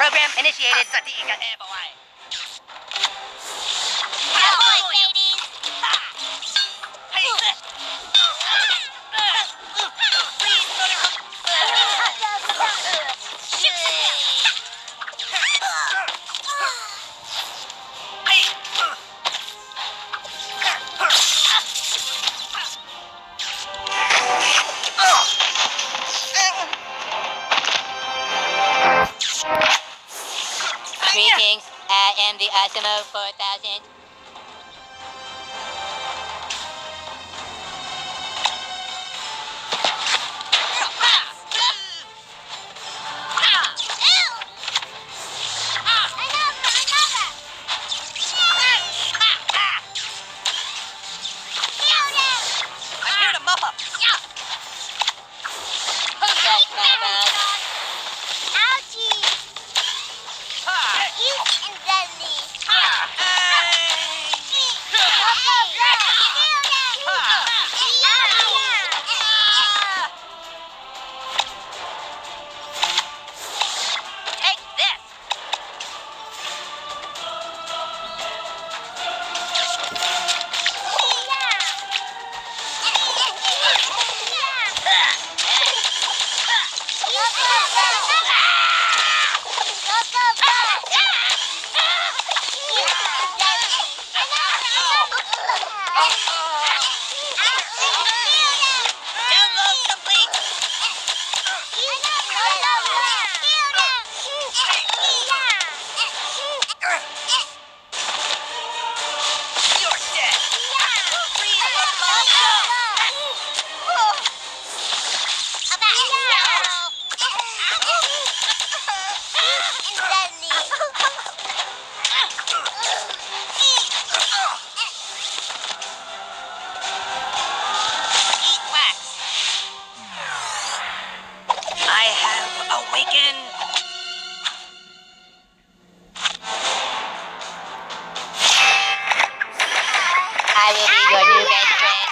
Program initiated. Greetings, uh, I am the uh, Osmo 4000. I will be your new best friend.